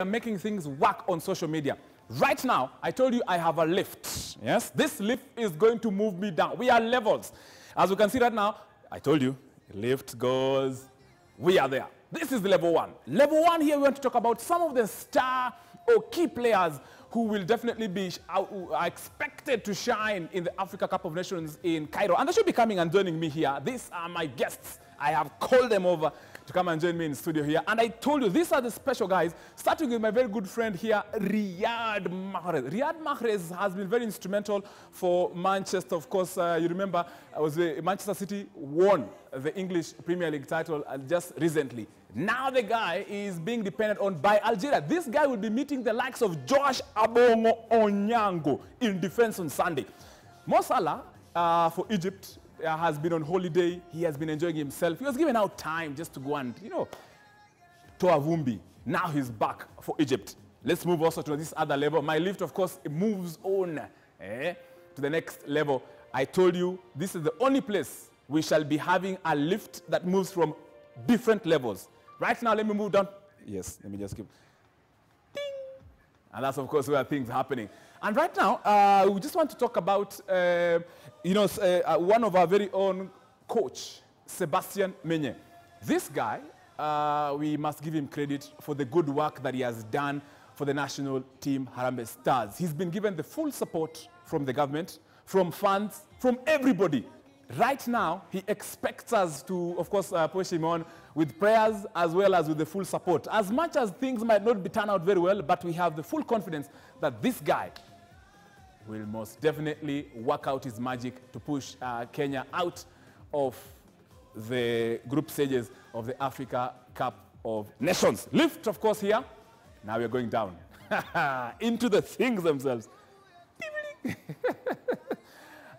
are making things work on social media. Right now, I told you I have a lift. Yes, this lift is going to move me down. We are levels. As you can see right now, I told you, lift goes, we are there. This is level one. Level one here, we want to talk about some of the star or key players who will definitely be uh, are expected to shine in the Africa Cup of Nations in Cairo. And they should be coming and joining me here. These are my guests. I have called them over to come and join me in the studio here. And I told you, these are the special guys, starting with my very good friend here, Riyad Mahrez. Riyad Mahrez has been very instrumental for Manchester. Of course, uh, you remember, I was uh, Manchester City won the English Premier League title uh, just recently. Now the guy is being depended on by Algeria. This guy will be meeting the likes of Josh Abongo Onyango in defense on Sunday. Mo Salah uh, for Egypt uh, has been on holiday. He has been enjoying himself. He was given out time just to go and, you know, Toa Vumbi. Now he's back for Egypt. Let's move also to this other level. My lift, of course, moves on eh, to the next level. I told you this is the only place we shall be having a lift that moves from different levels. Right now, let me move down. Yes, let me just keep. Ding. And that's, of course, where things are happening. And right now, uh, we just want to talk about, uh, you know, uh, one of our very own coach, Sebastien Migné. This guy, uh, we must give him credit for the good work that he has done for the national team Harambee Stars. He's been given the full support from the government, from fans, from everybody. Right now, he expects us to, of course, uh, push him on with prayers as well as with the full support. As much as things might not be turned out very well, but we have the full confidence that this guy will most definitely work out his magic to push uh, Kenya out of the group stages of the Africa Cup of Nations. Lift, of course, here. Now we're going down into the things themselves.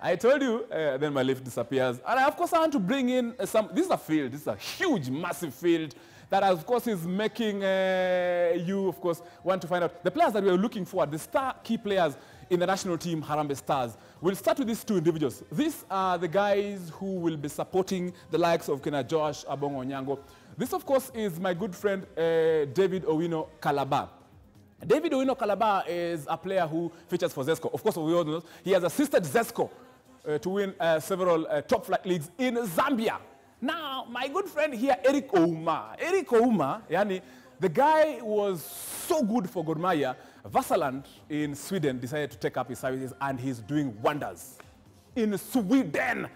I told you, uh, then my lift disappears. And I, of course, I want to bring in uh, some, this is a field, this is a huge, massive field that, of course, is making uh, you, of course, want to find out. The players that we are looking for, the star key players in the national team, Harambee Stars. We'll start with these two individuals. These are the guys who will be supporting the likes of Kena Josh Abongo Onyango. This, of course, is my good friend, David Owino Kalaba. David Owino Kalaba is a player who features for Zesco. Of course, we all know he has assisted Zesco to win uh, several uh, top flight leagues in Zambia. Now, my good friend here, Eric Ouma. Eric Ouma, yani, the guy was so good for Gor Mahia. In Sweden decided to take up his services and he's doing wonders in Sweden.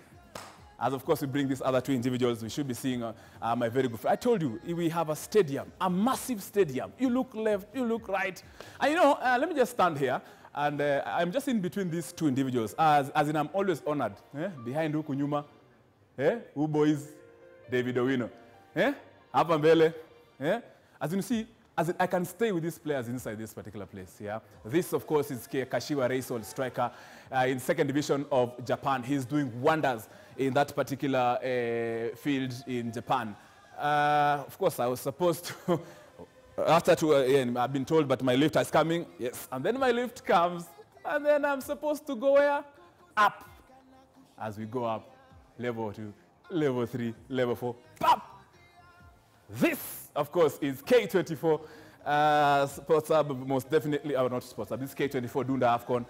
As of course we bring these other two individuals, we should be seeing uh, uh, my very good friend. I told you, we have a stadium, a massive stadium. You look left, you look right. And you know, uh, let me just stand here. And uh, I'm just in between these two individuals, as, as in I'm always honored. Eh? Behind huku nyuma, eh? who boys, David Owino. Eh? Mbele. Eh? As you see, as in, I can stay with these players inside this particular place. Yeah, this of course is Kashiwa Reysol, striker uh, in second division of Japan. He's doing wonders in that particular uh, field in Japan. Uh, of course, I was supposed to. after to, uh, I've been told, but my lift is coming. Yes, and then my lift comes, and then I'm supposed to go where? Up. As we go up, level two, level three, level four, pop. This, of course, is K24 uh, Sports Hub, most definitely, or not Sports Hub, this is K24 Dunda AFCON.